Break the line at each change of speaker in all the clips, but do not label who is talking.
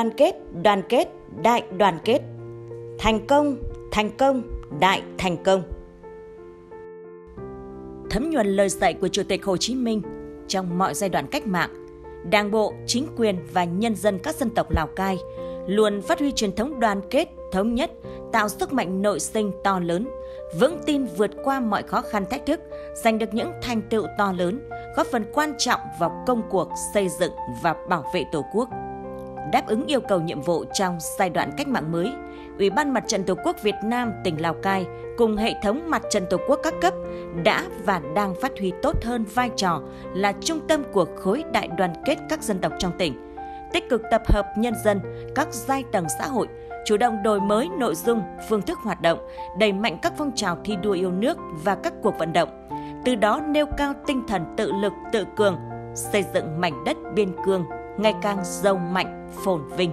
Đoàn kết, đoàn kết, đại đoàn kết. Thành công, thành công, đại thành công. Thấm nhuần lời dạy của Chủ tịch Hồ Chí Minh trong mọi giai đoạn cách mạng, Đảng bộ, chính quyền và nhân dân các dân tộc Lào Cai luôn phát huy truyền thống đoàn kết, thống nhất, tạo sức mạnh nội sinh to lớn, vững tin vượt qua mọi khó khăn thách thức, giành được những thành tựu to lớn, góp phần quan trọng vào công cuộc xây dựng và bảo vệ Tổ quốc. Đáp ứng yêu cầu nhiệm vụ trong giai đoạn cách mạng mới, Ủy ban Mặt trận Tổ quốc Việt Nam tỉnh Lào Cai cùng hệ thống Mặt trận Tổ quốc các cấp đã và đang phát huy tốt hơn vai trò là trung tâm của khối đại đoàn kết các dân tộc trong tỉnh, tích cực tập hợp nhân dân, các giai tầng xã hội, chủ động đổi mới nội dung, phương thức hoạt động, đẩy mạnh các phong trào thi đua yêu nước và các cuộc vận động, từ đó nêu cao tinh thần tự lực tự cường, xây dựng mảnh đất biên cương ngày càng giàu mạnh, phồn vinh.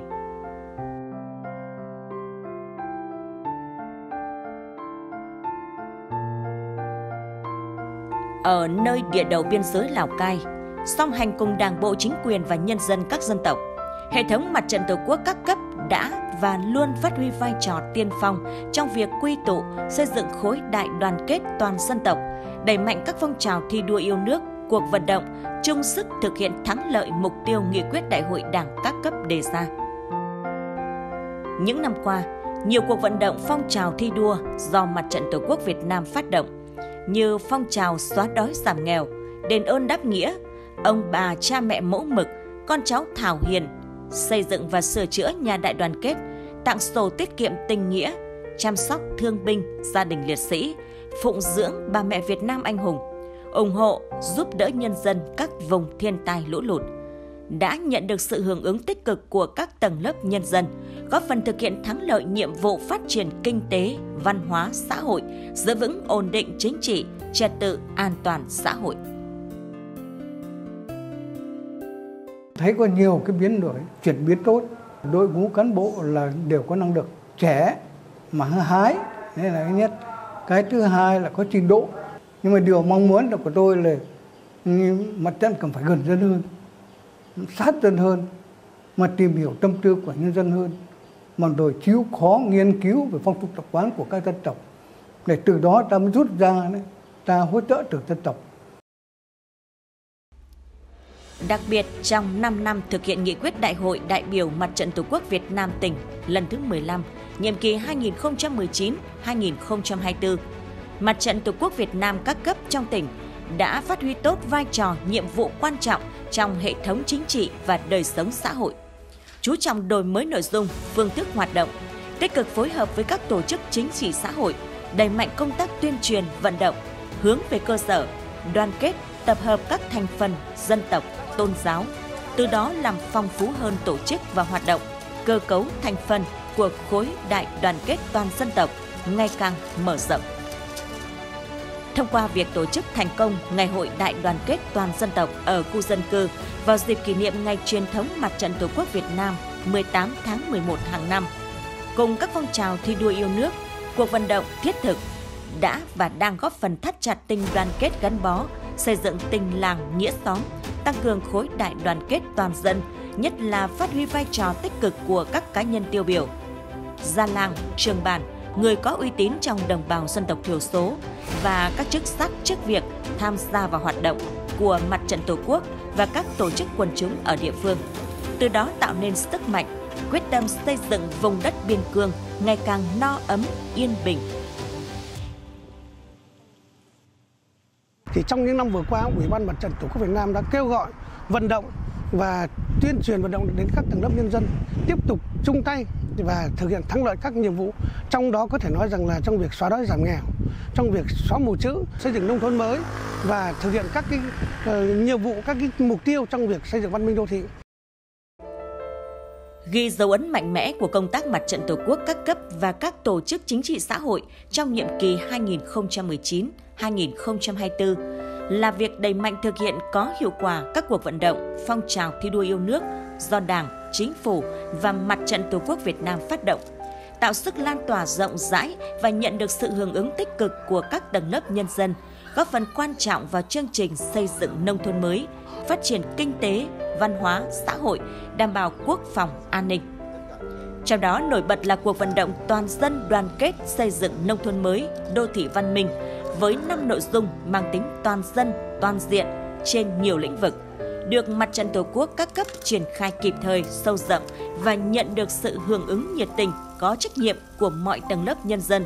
Ở nơi địa đầu biên giới Lào Cai, song hành cùng Đảng bộ chính quyền và nhân dân các dân tộc, hệ thống mặt trận Tổ quốc các cấp đã và luôn phát huy vai trò tiên phong trong việc quy tụ, xây dựng khối đại đoàn kết toàn dân tộc, đẩy mạnh các phong trào thi đua yêu nước, cuộc vận động, chung sức thực hiện thắng lợi mục tiêu nghị quyết đại hội đảng các cấp đề ra. Những năm qua, nhiều cuộc vận động phong trào thi đua do Mặt trận Tổ quốc Việt Nam phát động như phong trào xóa đói giảm nghèo, đền ơn đáp nghĩa, ông bà cha mẹ mẫu mực, con cháu thảo hiền, xây dựng và sửa chữa nhà đại đoàn kết, tặng sổ tiết kiệm tình nghĩa, chăm sóc thương binh, gia đình liệt sĩ, phụng dưỡng bà mẹ Việt Nam anh hùng, ủng hộ, giúp đỡ nhân dân các vùng thiên tai lũ lụt đã nhận được sự hưởng ứng tích cực của các tầng lớp nhân dân, góp phần thực hiện thắng lợi nhiệm vụ phát triển kinh tế, văn hóa, xã hội, giữ vững ổn định chính trị, trật tự an toàn xã hội.
Thấy có nhiều cái biến đổi, chuyển biến tốt, đội ngũ cán bộ là đều có năng lực trẻ mà hái, đây là cái nhất. Cái thứ hai là có trình độ. Nhưng mà điều mong muốn của tôi là mặt trận cần phải gần dân hơn sát dân hơn mà tìm hiểu tâm tư của nhân dân hơn mà rồi chịu khó nghiên cứu về phong tục tập quán của các dân tộc để từ đó ta mới rút ra ta hỗ trợ từ dân tộc.
Đặc biệt, trong 5 năm thực hiện nghị quyết Đại hội đại biểu Mặt trận Tổ quốc Việt Nam tỉnh lần thứ 15, nhiệm kỳ 2019-2024, Mặt trận Tổ quốc Việt Nam các cấp trong tỉnh đã phát huy tốt vai trò nhiệm vụ quan trọng trong hệ thống chính trị và đời sống xã hội. Chú trọng đổi mới nội dung, phương thức hoạt động, tích cực phối hợp với các tổ chức chính trị xã hội, đẩy mạnh công tác tuyên truyền, vận động, hướng về cơ sở, đoàn kết, tập hợp các thành phần dân tộc, tôn giáo, từ đó làm phong phú hơn tổ chức và hoạt động, cơ cấu thành phần của khối đại đoàn kết toàn dân tộc ngày càng mở rộng thông qua việc tổ chức thành công Ngày hội Đại đoàn kết toàn dân tộc ở khu dân cư vào dịp kỷ niệm Ngày truyền thống Mặt trận Tổ quốc Việt Nam 18 tháng 11 hàng năm. Cùng các phong trào thi đua yêu nước, cuộc vận động thiết thực đã và đang góp phần thắt chặt tình đoàn kết gắn bó, xây dựng tình làng nghĩa xóm, tăng cường khối đại đoàn kết toàn dân, nhất là phát huy vai trò tích cực của các cá nhân tiêu biểu. Gia làng, trường bản, người có uy tín trong đồng bào dân tộc thiểu số và các chức sắc chức việc tham gia vào hoạt động của mặt trận Tổ quốc và các tổ chức quần chúng ở địa phương. Từ đó tạo nên sức mạnh, quyết tâm xây dựng vùng đất biên cương ngày càng no ấm, yên bình.
Thì trong những năm vừa qua, Ủy ban Mặt trận Tổ quốc Việt Nam đã kêu gọi vận động và tuyên truyền vận động đến các tầng lớp nhân dân tiếp tục chung tay và thực hiện thắng lợi các nhiệm vụ. Trong đó có thể nói rằng là trong việc xóa đói giảm nghèo trong việc xóa mù chữ xây dựng nông thôn mới và thực hiện các cái uh, nhiệm vụ các cái mục tiêu trong việc xây dựng văn minh đô thị.
Ghi dấu ấn mạnh mẽ của công tác mặt trận Tổ quốc các cấp và các tổ chức chính trị xã hội trong nhiệm kỳ 2019-2024 là việc đẩy mạnh thực hiện có hiệu quả các cuộc vận động, phong trào thi đua yêu nước do Đảng, Chính phủ và Mặt trận Tổ quốc Việt Nam phát động, tạo sức lan tỏa rộng rãi và nhận được sự hưởng ứng tích cực của các tầng lớp nhân dân, góp phần quan trọng vào chương trình xây dựng nông thôn mới, phát triển kinh tế, văn hóa, xã hội, đảm bảo quốc phòng, an ninh. Trong đó nổi bật là cuộc vận động toàn dân đoàn kết xây dựng nông thôn mới, đô thị văn minh với 5 nội dung mang tính toàn dân, toàn diện trên nhiều lĩnh vực được Mặt trận Tổ quốc các cấp triển khai kịp thời, sâu rộng và nhận được sự hưởng ứng nhiệt tình, có trách nhiệm của mọi tầng lớp nhân dân,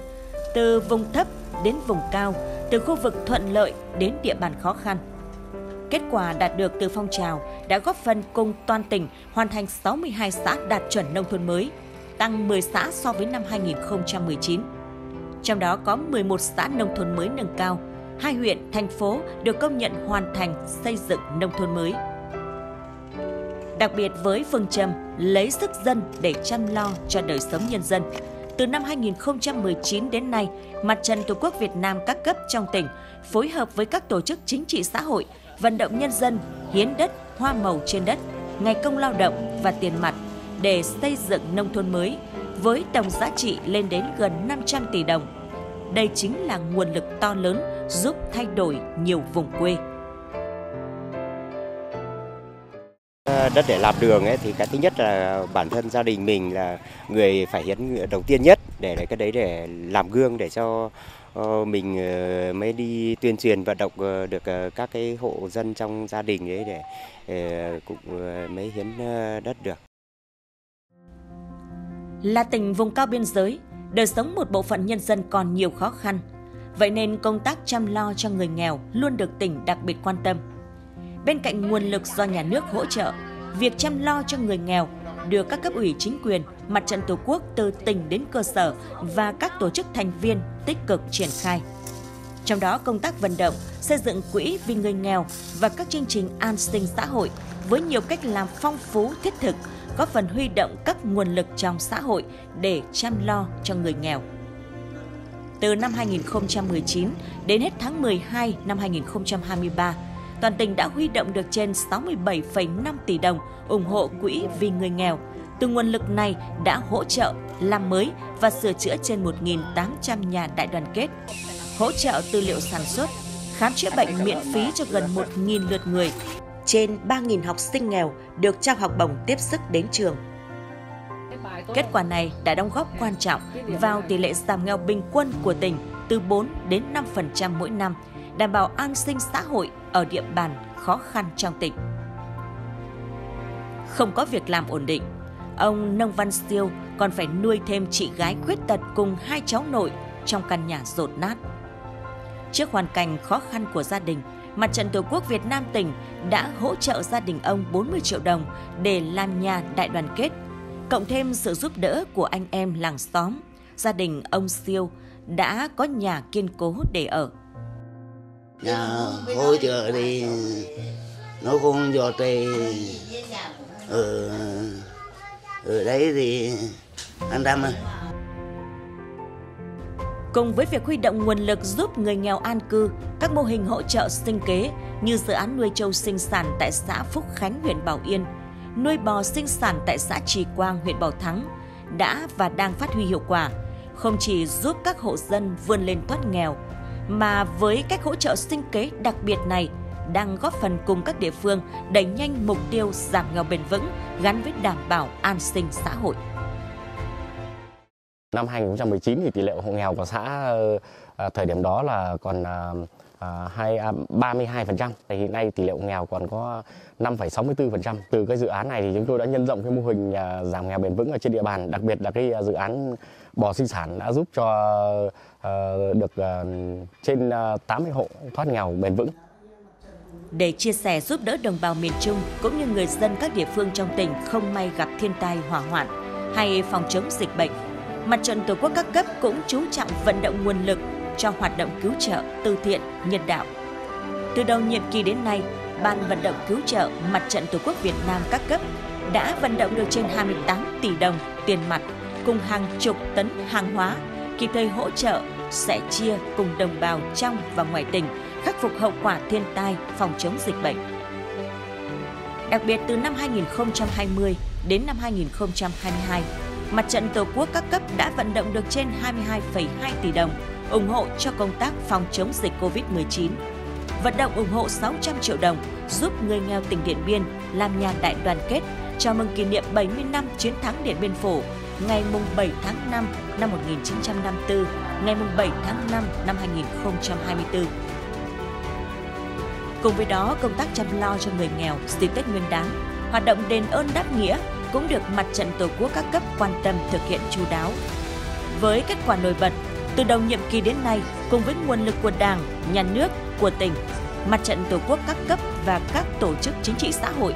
từ vùng thấp đến vùng cao, từ khu vực thuận lợi đến địa bàn khó khăn. Kết quả đạt được từ phong trào đã góp phần cùng toàn tỉnh hoàn thành 62 xã đạt chuẩn nông thôn mới, tăng 10 xã so với năm 2019. Trong đó có 11 xã nông thôn mới nâng cao, hai huyện, thành phố được công nhận hoàn thành xây dựng nông thôn mới. Đặc biệt với phương châm lấy sức dân để chăm lo cho đời sống nhân dân, từ năm 2019 đến nay, Mặt trận Tổ quốc Việt Nam các cấp trong tỉnh phối hợp với các tổ chức chính trị xã hội, vận động nhân dân hiến đất, hoa màu trên đất, ngày công lao động và tiền mặt để xây dựng nông thôn mới với tổng giá trị lên đến gần 500 tỷ đồng. Đây chính là nguồn lực to lớn giúp thay đổi nhiều vùng quê.
Ờ, đất để làm đường ấy, thì cái thứ nhất là bản thân gia đình mình là người phải hiến đầu tiên nhất để cái đấy để làm gương để cho ờ, mình ờ, mới đi tuyên truyền vận động được các cái hộ dân trong gia đình đấy để cũng mới hiến đất được.
Là tỉnh vùng cao biên giới, đời sống một bộ phận nhân dân còn nhiều khó khăn. Vậy nên công tác chăm lo cho người nghèo luôn được tỉnh đặc biệt quan tâm. Bên cạnh nguồn lực do nhà nước hỗ trợ, việc chăm lo cho người nghèo được các cấp ủy chính quyền, mặt trận tổ quốc từ tỉnh đến cơ sở và các tổ chức thành viên tích cực triển khai. Trong đó công tác vận động, xây dựng quỹ vì người nghèo và các chương trình an sinh xã hội với nhiều cách làm phong phú thiết thực, góp phần huy động các nguồn lực trong xã hội để chăm lo cho người nghèo. Từ năm 2019 đến hết tháng 12 năm 2023, toàn tỉnh đã huy động được trên 67,5 tỷ đồng ủng hộ quỹ vì người nghèo. Từ nguồn lực này đã hỗ trợ làm mới và sửa chữa trên 1.800 nhà đại đoàn kết, hỗ trợ tư liệu sản xuất, khám chữa bệnh miễn phí cho gần 1.000 lượt người. Trên 3.000 học sinh nghèo được trao học bổng tiếp sức đến trường. Kết quả này đã đóng góp quan trọng vào tỷ lệ giảm nghèo bình quân của tỉnh từ 4 đến 5% mỗi năm, đảm bảo an sinh xã hội ở địa bàn khó khăn trong tỉnh. Không có việc làm ổn định, ông Nông Văn Siêu còn phải nuôi thêm chị gái khuyết tật cùng hai cháu nội trong căn nhà rột nát. Trước hoàn cảnh khó khăn của gia đình, Mặt trận Tổ quốc Việt Nam tỉnh đã hỗ trợ gia đình ông 40 triệu đồng để làm nhà đại đoàn kết. Cộng thêm sự giúp đỡ của anh em làng xóm, gia đình ông Siêu đã có nhà kiên cố để ở.
Nhà hỗ trợ thì nó không do tề ở ở đấy thì an tâm hơn.
Cùng với việc huy động nguồn lực giúp người nghèo an cư, các mô hình hỗ trợ sinh kế như dự án nuôi trâu sinh sản tại xã Phúc Khánh, huyện Bảo Yên, nuôi bò sinh sản tại xã Trì Quang, huyện Bảo Thắng đã và đang phát huy hiệu quả, không chỉ giúp các hộ dân vươn lên thoát nghèo mà với cách hỗ trợ sinh kế đặc biệt này đang góp phần cùng các địa phương đẩy nhanh mục tiêu giảm nghèo bền vững gắn với đảm bảo an sinh xã hội.
Năm 2019 thì tỷ lệ hộ nghèo của xã ờ, ờ, thời điểm đó là còn ờ, À, hai à, ba mươi hai phần trăm hiện nay tỷ lệ nghèo còn có 5,64%. Từ cái dự án này thì chúng tôi đã nhân rộng cái mô hình à, giảm nghèo bền vững ở trên địa bàn, đặc biệt là cái dự án bò sinh sản đã giúp cho uh, được uh, trên uh, 80 hộ thoát nghèo bền vững.
Để chia sẻ giúp đỡ đồng bào miền Trung cũng như người dân các địa phương trong tỉnh không may gặp thiên tai hỏa hoạn hay phòng chống dịch bệnh, Mặt trận Tổ quốc các cấp cũng chú trọng vận động nguồn lực cho hoạt động cứu trợ, từ thiện, nhân đạo. Từ đầu nhiệm kỳ đến nay, Ban vận động cứu trợ Mặt trận Tổ quốc Việt Nam các cấp đã vận động được trên 28 tỷ đồng tiền mặt cùng hàng chục tấn hàng hóa kịp thời hỗ trợ sẽ chia cùng đồng bào trong và ngoài tỉnh khắc phục hậu quả thiên tai, phòng chống dịch bệnh. Đặc biệt từ năm 2020 đến năm 2022, Mặt trận Tổ quốc các cấp đã vận động được trên 22,2 tỷ đồng ủng hộ cho công tác phòng chống dịch Covid-19. Vận động ủng hộ 600 triệu đồng giúp người nghèo tỉnh Điện Biên làm nhà đại đoàn kết chào mừng kỷ niệm 70 năm chiến thắng Điện Biên Phủ ngày 7 tháng 5 năm 1954, ngày 7 tháng 5 năm 2024. Cùng với đó, công tác chăm lo cho người nghèo dịp Tết Nguyên đán, hoạt động đền ơn đáp nghĩa cũng được Mặt trận Tổ quốc các cấp quan tâm thực hiện chú đáo. Với kết quả nổi bật, từ đầu nhiệm kỳ đến nay, cùng với nguồn lực của Đảng, Nhà nước, của tỉnh, Mặt trận Tổ quốc các cấp và các tổ chức chính trị xã hội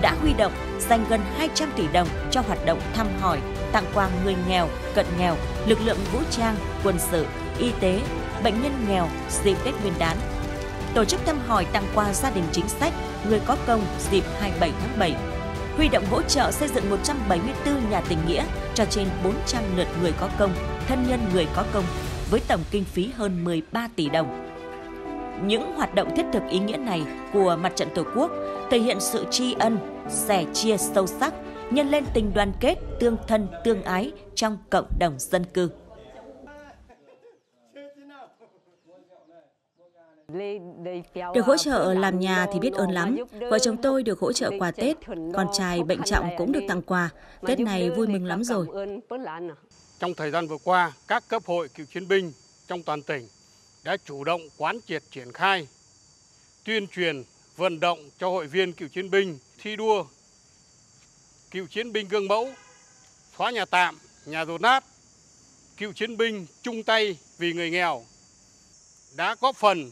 đã huy động dành gần 200 tỷ đồng cho hoạt động thăm hỏi, tặng quà người nghèo, cận nghèo, lực lượng vũ trang, quân sự, y tế, bệnh nhân nghèo dịp Tết Nguyên đán. Tổ chức thăm hỏi tặng quà gia đình chính sách, người có công dịp 27 tháng 7. Huy động hỗ trợ xây dựng 174 nhà tình nghĩa cho trên 400 lượt người có công, thân nhân người có công với tổng kinh phí hơn 13 tỷ đồng. Những hoạt động thiết thực ý nghĩa này của Mặt trận Tổ quốc thể hiện sự tri ân, sẻ chia sâu sắc, nhân lên tình đoàn kết, tương thân, tương ái trong cộng đồng dân cư.
Được hỗ trợ làm nhà thì biết ơn lắm. Vợ chồng tôi được hỗ trợ quà Tết, con trai bệnh trọng cũng được tặng quà. Tết này vui mừng lắm rồi.
Trong thời gian vừa qua, các cấp hội cựu chiến binh trong toàn tỉnh đã chủ động quán triệt triển khai, tuyên truyền, vận động cho hội viên cựu chiến binh thi đua, cựu chiến binh gương mẫu, xóa nhà tạm, nhà rột nát, cựu chiến binh chung tay vì người nghèo, đã góp phần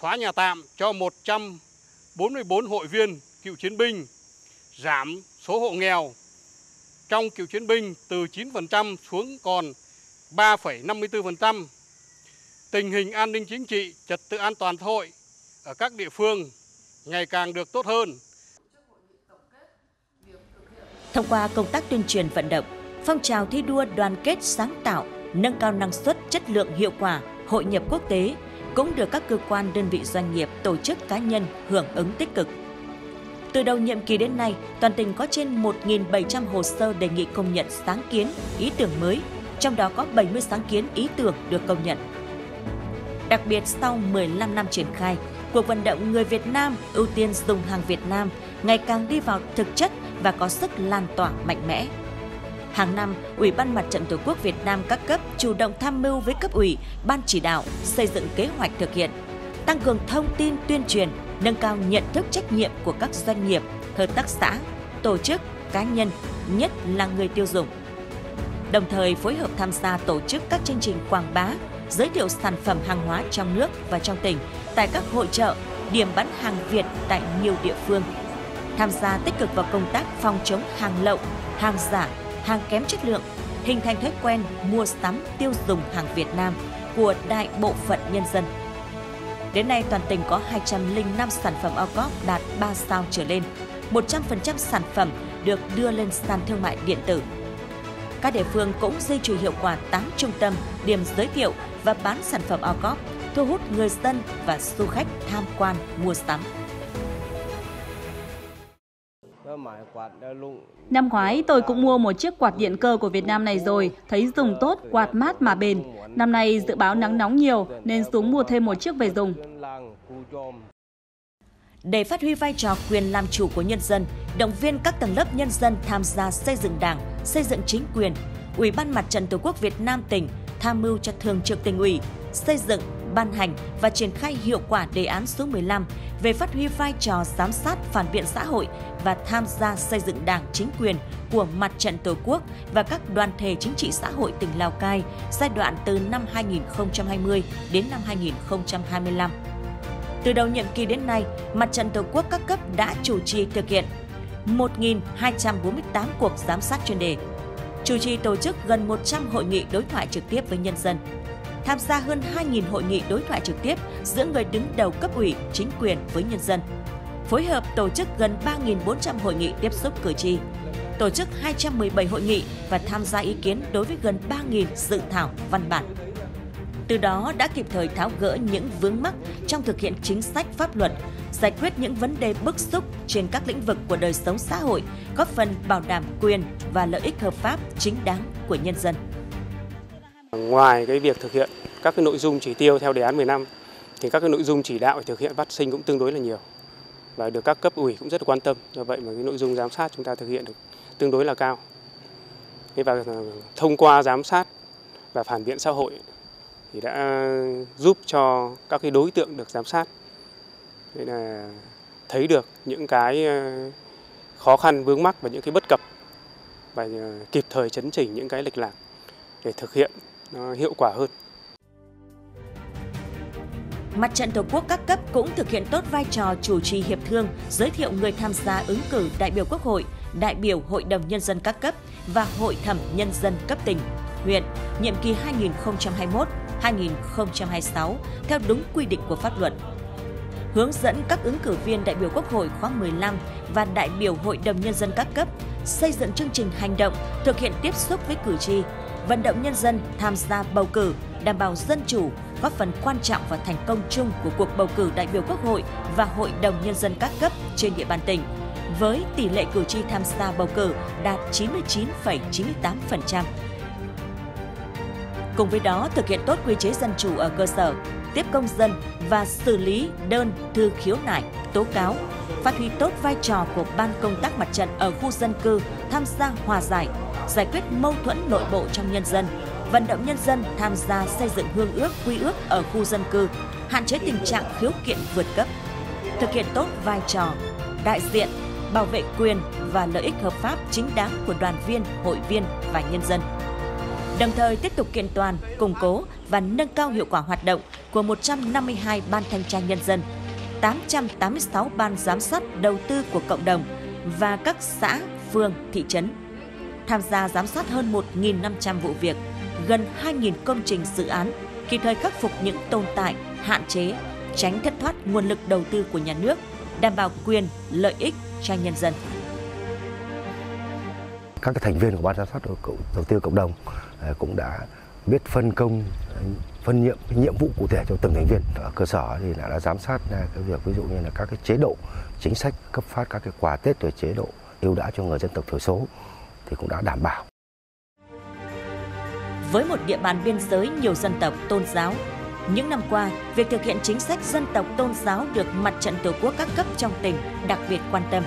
xóa nhà tạm cho 144 hội viên cựu chiến binh, giảm số hộ nghèo trong cựu chiến binh từ 9% xuống còn 3,54%. Tình hình an ninh chính trị, trật tự an toàn xã hội ở các địa phương ngày càng được tốt hơn.
Thông qua công tác tuyên truyền vận động, phong trào thi đua đoàn kết sáng tạo, nâng cao năng suất, chất lượng hiệu quả, hội nhập quốc tế cũng được các cơ quan đơn vị doanh nghiệp, tổ chức cá nhân hưởng ứng tích cực. Từ đầu nhiệm kỳ đến nay, toàn tỉnh có trên 1.700 hồ sơ đề nghị công nhận sáng kiến, ý tưởng mới, trong đó có 70 sáng kiến ý tưởng được công nhận. Đặc biệt sau 15 năm triển khai, cuộc vận động người Việt Nam ưu tiên dùng hàng Việt Nam ngày càng đi vào thực chất và có sức lan tỏa mạnh mẽ. Hàng năm, Ủy ban Mặt trận Tổ quốc Việt Nam các cấp chủ động tham mưu với cấp ủy, ban chỉ đạo xây dựng kế hoạch thực hiện, tăng cường thông tin tuyên truyền, nâng cao nhận thức trách nhiệm của các doanh nghiệp, hợp tác xã, tổ chức, cá nhân, nhất là người tiêu dùng. Đồng thời phối hợp tham gia tổ chức các chương trình quảng bá, giới thiệu sản phẩm hàng hóa trong nước và trong tỉnh tại các hội trợ, điểm bán hàng Việt tại nhiều địa phương. Tham gia tích cực vào công tác phòng chống hàng lậu, hàng giả, hàng kém chất lượng, hình thành thói quen mua sắm tiêu dùng hàng Việt Nam của đại bộ phận nhân dân. Đến nay, toàn tỉnh có 205 sản phẩm ô cóp đạt 3 sao trở lên, 100% sản phẩm được đưa lên sàn thương mại điện tử. Các địa phương cũng duy trì hiệu quả 8 trung tâm, điểm giới thiệu và bán sản phẩm ô cóp, thu hút người dân và du khách tham quan mua sắm.
Năm ngoái tôi cũng mua một chiếc quạt điện cơ của Việt Nam này rồi, thấy dùng tốt, quạt mát mà bền. Năm nay dự báo nắng nóng nhiều nên xuống mua thêm một chiếc về dùng.
Để phát huy vai trò quyền làm chủ của nhân dân, động viên các tầng lớp nhân dân tham gia xây dựng Đảng, xây dựng chính quyền, Ủy ban Mặt trận Tổ quốc Việt Nam tỉnh tham mưu cho Thường trực tỉnh ủy xây dựng, ban hành và triển khai hiệu quả đề án số 15 về phát huy vai trò giám sát phản biện xã hội và tham gia xây dựng đảng chính quyền của Mặt trận Tổ quốc và các đoàn thể chính trị xã hội tỉnh Lào Cai giai đoạn từ năm 2020 đến năm 2025. Từ đầu nhiệm kỳ đến nay, Mặt trận Tổ quốc các cấp đã chủ trì thực hiện 1.248 cuộc giám sát chuyên đề, chủ trì tổ chức gần 100 hội nghị đối thoại trực tiếp với nhân dân, tham gia hơn 2.000 hội nghị đối thoại trực tiếp giữa người đứng đầu cấp ủy, chính quyền với nhân dân, phối hợp tổ chức gần 3.400 hội nghị tiếp xúc cử tri, tổ chức 217 hội nghị và tham gia ý kiến đối với gần 3.000 dự thảo văn bản. Từ đó đã kịp thời tháo gỡ những vướng mắc trong thực hiện chính sách pháp luật, giải quyết những vấn đề bức xúc trên các lĩnh vực của đời sống xã hội, góp phần bảo đảm quyền và lợi ích hợp pháp chính đáng của nhân dân.
Ngoài cái việc thực hiện các cái nội dung chỉ tiêu theo đề án 10 năm, thì các cái nội dung chỉ đạo thực hiện phát sinh cũng tương đối là nhiều và được các cấp ủy cũng rất là quan tâm. Do vậy mà cái nội dung giám sát chúng ta thực hiện được tương đối là cao. Và ờ, thông qua giám sát và phản biện xã hội thì đã giúp cho các cái đối tượng được giám sát đây là thấy được những cái ờ, khó khăn, vướng mắc và những cái bất cập và ờ, kịp thời chấn chỉnh những cái lệch lạc để thực hiện nó hiệu quả hơn.
Mặt trận Tổ quốc các cấp cũng thực hiện tốt vai trò chủ trì hiệp thương, giới thiệu người tham gia ứng cử đại biểu Quốc hội, đại biểu Hội đồng Nhân dân các cấp và Hội thẩm Nhân dân cấp tỉnh, huyện, nhiệm kỳ 2021-2026 theo đúng quy định của pháp luật. Hướng dẫn các ứng cử viên đại biểu Quốc hội khóa 15 và đại biểu Hội đồng Nhân dân các cấp xây dựng chương trình hành động thực hiện tiếp xúc với cử tri, vận động nhân dân tham gia bầu cử, đảm bảo dân chủ, góp phần quan trọng vào thành công chung của cuộc bầu cử đại biểu Quốc hội và Hội đồng Nhân dân các cấp trên địa bàn tỉnh, với tỷ lệ cử tri tham gia bầu cử đạt 99,98%. Cùng với đó, thực hiện tốt quy chế dân chủ ở cơ sở, tiếp công dân và xử lý đơn thư khiếu nại, tố cáo, phát huy tốt vai trò của ban công tác mặt trận ở khu dân cư tham gia hòa giải, giải quyết mâu thuẫn nội bộ trong nhân dân, vận động nhân dân tham gia xây dựng hương ước quy ước ở khu dân cư, hạn chế tình trạng khiếu kiện vượt cấp, thực hiện tốt vai trò đại diện, bảo vệ quyền và lợi ích hợp pháp chính đáng của đoàn viên, hội viên và nhân dân. Đồng thời tiếp tục kiện toàn, củng cố và nâng cao hiệu quả hoạt động của 152 ban thanh tra nhân dân, 886 ban giám sát đầu tư của cộng đồng và các xã, phường, thị trấn. Tham gia giám sát hơn 1.500 vụ việc, gần 2.000 công trình dự án, kịp thời khắc phục những tồn tại, hạn chế, tránh thất thoát nguồn lực đầu tư của nhà nước, đảm bảo quyền, lợi ích cho nhân dân.
Các thành viên của ban giám sát đầu tư cộng đồng à, cũng đã biết phân công phân nhiệm cái nhiệm vụ cụ thể cho từng thành viên ở cơ sở thì đã, đã giám sát à, cái việc ví dụ như là các cái chế độ chính sách cấp phát các cái quà Tết rồi chế độ ưu đãi cho người dân tộc thiểu số thì cũng đã đảm bảo.
Với một địa bàn biên giới nhiều dân tộc tôn giáo, những năm qua, việc thực hiện chính sách dân tộc tôn giáo được mặt trận Tổ quốc các cấp trong tỉnh đặc biệt quan tâm.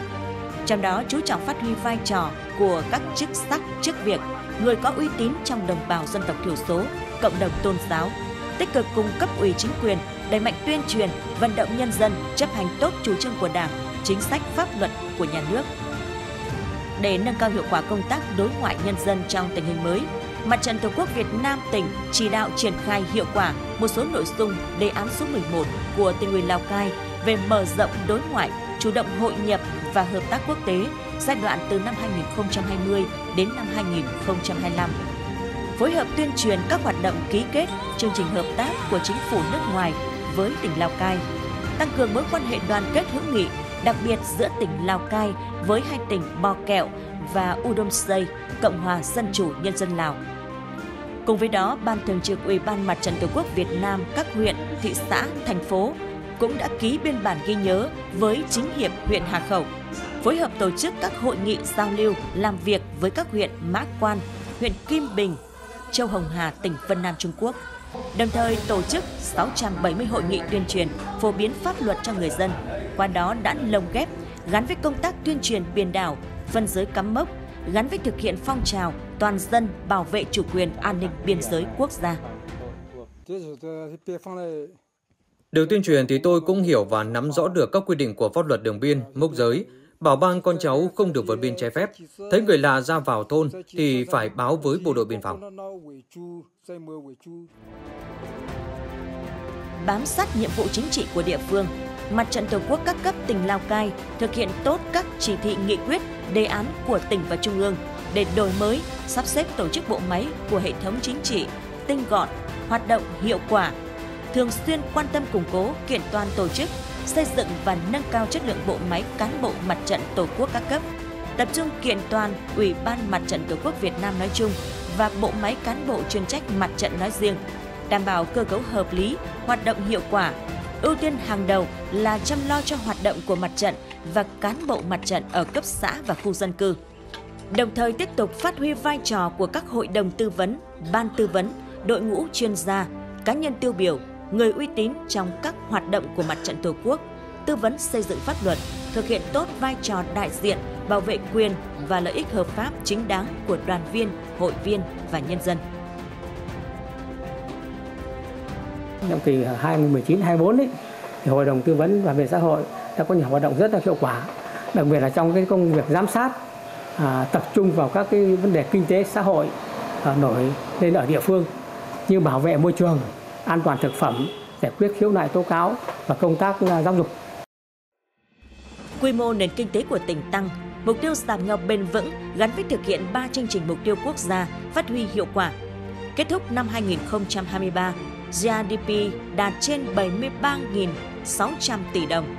Trong đó chú trọng phát huy vai trò của các chức sắc, chức việc, người có uy tín trong đồng bào dân tộc thiểu số, cộng đồng tôn giáo, tích cực cùng cấp ủy chính quyền đẩy mạnh tuyên truyền, vận động nhân dân chấp hành tốt chủ trương của Đảng, chính sách pháp luật của nhà nước. Để nâng cao hiệu quả công tác đối ngoại nhân dân trong tình hình mới, Mặt trận Tổ quốc Việt Nam tỉnh chỉ đạo triển khai hiệu quả một số nội dung đề án số 11 của tỉnh ủy Lào Cai về mở rộng đối ngoại, chủ động hội nhập và hợp tác quốc tế giai đoạn từ năm 2020 đến năm 2025 phối hợp tuyên truyền các hoạt động ký kết chương trình hợp tác của chính phủ nước ngoài với tỉnh Lào Cai, tăng cường mối quan hệ đoàn kết hữu nghị, đặc biệt giữa tỉnh Lào Cai với hai tỉnh Bò Kẹo và Udomsay, Cộng hòa Dân chủ Nhân dân Lào. Cùng với đó, Ban Thường trực Ủy ban Mặt trận Tổ quốc Việt Nam các huyện, thị xã, thành phố cũng đã ký biên bản ghi nhớ với chính hiệp huyện Hà Khẩu, phối hợp tổ chức các hội nghị giao lưu, làm việc với các huyện Mã Quan, huyện Kim Bình, Châu Hồng Hà, tỉnh Vân Nam Trung Quốc. Đồng thời tổ chức 670 hội nghị tuyên truyền, phổ biến pháp luật cho người dân. Qua đó đã lồng ghép gắn với công tác tuyên truyền biển đảo, phân giới cắm mốc, gắn với thực hiện phong trào toàn dân bảo vệ chủ quyền an ninh biên giới quốc gia.
Được tuyên truyền thì tôi cũng hiểu và nắm rõ được các quy định của pháp luật đường biên, mốc giới, bảo ban con cháu không được vượt biên trái phép. Thấy người lạ ra vào thôn thì phải báo với bộ đội biên phòng.
Bám sát nhiệm vụ chính trị của địa phương, Mặt trận Tổ quốc các cấp tỉnh Lào Cai thực hiện tốt các chỉ thị nghị quyết, đề án của tỉnh và trung ương để đổi mới, sắp xếp tổ chức bộ máy của hệ thống chính trị tinh gọn, hoạt động hiệu quả, thường xuyên quan tâm củng cố kiện toàn tổ chức, xây dựng và nâng cao chất lượng bộ máy cán bộ mặt trận Tổ quốc các cấp, tập trung kiện toàn Ủy ban Mặt trận Tổ quốc Việt Nam nói chung và bộ máy cán bộ chuyên trách mặt trận nói riêng, đảm bảo cơ cấu hợp lý, hoạt động hiệu quả, ưu tiên hàng đầu là chăm lo cho hoạt động của mặt trận và cán bộ mặt trận ở cấp xã và khu dân cư. Đồng thời tiếp tục phát huy vai trò của các hội đồng tư vấn, ban tư vấn, đội ngũ chuyên gia, cá nhân tiêu biểu, người uy tín trong các hoạt động của mặt trận Tổ quốc, tư vấn xây dựng pháp luật, thực hiện tốt vai trò đại diện, bảo vệ quyền và lợi ích hợp pháp chính đáng của đoàn viên, hội viên và nhân dân.
Nhiệm kỳ 2019-24 ấy, thì Hội đồng Tư vấn và Về xã hội đã có nhiều hoạt động rất là hiệu quả, đặc biệt là trong cái công việc giám sát, à, tập trung vào các cái vấn đề kinh tế xã hội à, nổi lên ở địa phương như bảo vệ môi trường, an toàn thực phẩm, giải quyết khiếu nại tố cáo và công tác à, giáo dục.
Quy mô nền kinh tế của tỉnh tăng, mục tiêu giảm nghèo bền vững gắn với thực hiện 3 chương trình mục tiêu quốc gia phát huy hiệu quả. Kết thúc năm 2023, GDP đạt trên 73.600 tỷ đồng,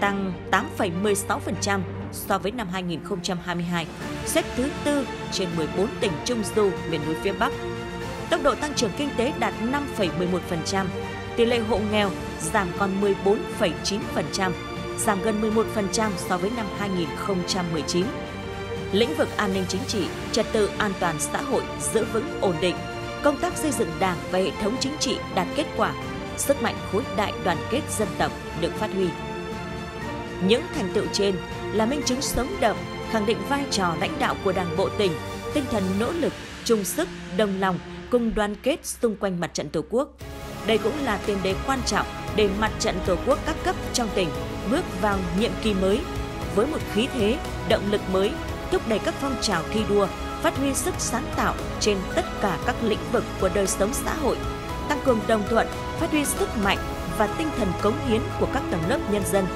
tăng 8,16% so với năm 2022, xếp thứ tư trên 14 tỉnh Trung Du miền núi phía Bắc. Tốc độ tăng trưởng kinh tế đạt 5,11%, tỷ lệ hộ nghèo giảm còn 14,9%, giảm gần 11% so với năm 2019. Lĩnh vực an ninh chính trị, trật tự an toàn xã hội giữ vững ổn định, công tác xây dựng đảng và hệ thống chính trị đạt kết quả, sức mạnh khối đại đoàn kết dân tộc được phát huy. Những thành tựu trên là minh chứng sống động khẳng định vai trò lãnh đạo của Đảng bộ tỉnh, tinh thần nỗ lực, chung sức, đồng lòng cùng đoàn kết xung quanh mặt trận Tổ quốc. Đây cũng là tiền đề quan trọng để mặt trận Tổ quốc các cấp trong tỉnh bước vào nhiệm kỳ mới với một khí thế, động lực mới, thúc đẩy các phong trào thi đua, phát huy sức sáng tạo trên tất cả các lĩnh vực của đời sống xã hội, tăng cường đồng thuận, phát huy sức mạnh và tinh thần cống hiến của các tầng lớp nhân dân,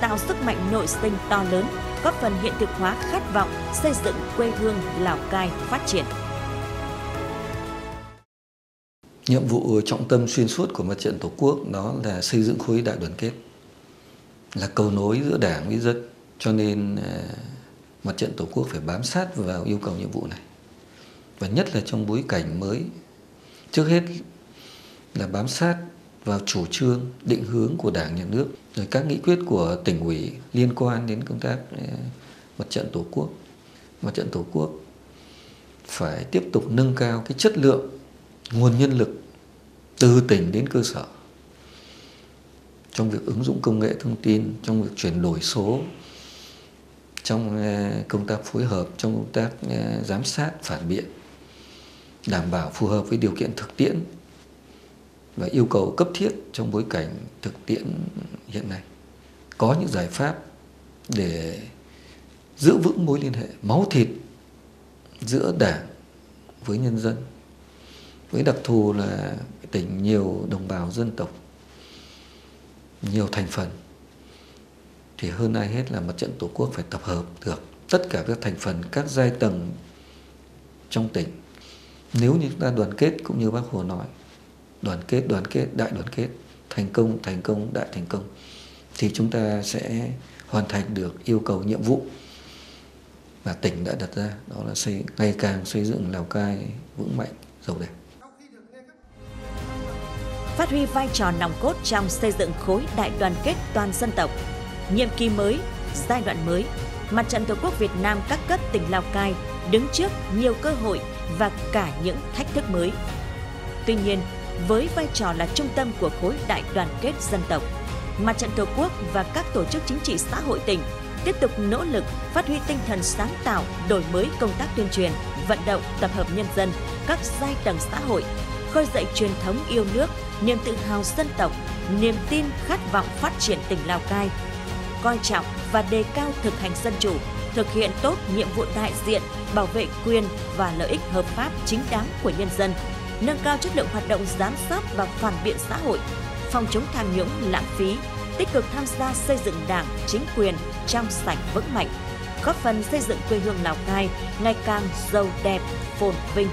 tạo sức mạnh nội sinh to lớn, góp phần hiện thực hóa khát vọng xây dựng quê hương Lào Cai phát triển.
Nhiệm vụ trọng tâm xuyên suốt của mặt trận Tổ quốc đó là xây dựng khối đại đoàn kết, là cầu nối giữa đảng với dân. Cho nên à, mặt trận Tổ quốc phải bám sát vào yêu cầu nhiệm vụ này. Và nhất là trong bối cảnh mới, trước hết là bám sát vào chủ trương, định hướng của Đảng, Nhà nước, rồi các nghị quyết của tỉnh ủy liên quan đến công tác ờ, mặt trận Tổ quốc. Mặt trận Tổ quốc phải tiếp tục nâng cao cái chất lượng nguồn nhân lực từ tỉnh đến cơ sở trong việc ứng dụng công nghệ thông tin trong việc chuyển đổi số trong ờ, công tác phối hợp, trong công tác ờ, giám sát, phản biện, đảm bảo phù hợp với điều kiện thực tiễn và yêu cầu cấp thiết trong bối cảnh thực tiễn hiện nay. Có những giải pháp để giữ vững mối liên hệ máu thịt giữa đảng với nhân dân, với đặc thù là tỉnh, nhiều đồng bào dân tộc, nhiều thành phần thì hơn ai hết là mặt trận tổ quốc phải tập hợp được tất cả các thành phần, các giai tầng trong tỉnh nếu như chúng ta đoàn kết cũng như bác hồ nói, đoàn kết đoàn kết, đại đoàn kết, thành công thành công, đại thành công, thì chúng ta sẽ hoàn thành được yêu cầu nhiệm vụ mà tỉnh đã đặt ra, đó là xây, ngày càng xây dựng lào cai vững mạnh, giàu đẹp
phát huy vai trò nòng cốt trong xây dựng khối đại đoàn kết toàn dân tộc. Nhiệm kỳ mới, giai đoạn mới, Mặt trận Tổ quốc Việt Nam các cấp tỉnh Lào Cai đứng trước nhiều cơ hội và cả những thách thức mới. Tuy nhiên, với vai trò là trung tâm của khối đại đoàn kết dân tộc, Mặt trận Tổ quốc và các tổ chức chính trị xã hội tỉnh tiếp tục nỗ lực phát huy tinh thần sáng tạo, đổi mới công tác tuyên truyền, vận động, tập hợp nhân dân, các giai tầng xã hội, khơi dậy truyền thống yêu nước, niềm tự hào dân tộc, niềm tin khát vọng phát triển tỉnh Lào Cai, coi trọng và đề cao thực hành dân chủ, thực hiện tốt nhiệm vụ đại diện, bảo vệ quyền và lợi ích hợp pháp chính đáng của nhân dân, nâng cao chất lượng hoạt động giám sát và phản biện xã hội, phòng chống tham nhũng lãng phí, tích cực tham gia xây dựng đảng, chính quyền trong sạch vững mạnh, góp phần xây dựng quê hương Lào Cai ngày càng giàu đẹp, phồn vinh.